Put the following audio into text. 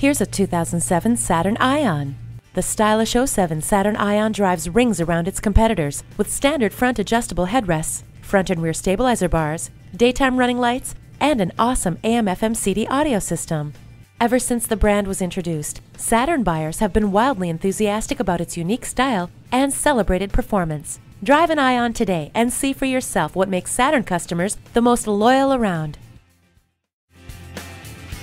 Here's a 2007 Saturn Ion. The stylish 07 Saturn Ion drives rings around its competitors with standard front adjustable headrests, front and rear stabilizer bars, daytime running lights, and an awesome AM FM CD audio system. Ever since the brand was introduced, Saturn buyers have been wildly enthusiastic about its unique style and celebrated performance. Drive an Ion today and see for yourself what makes Saturn customers the most loyal around.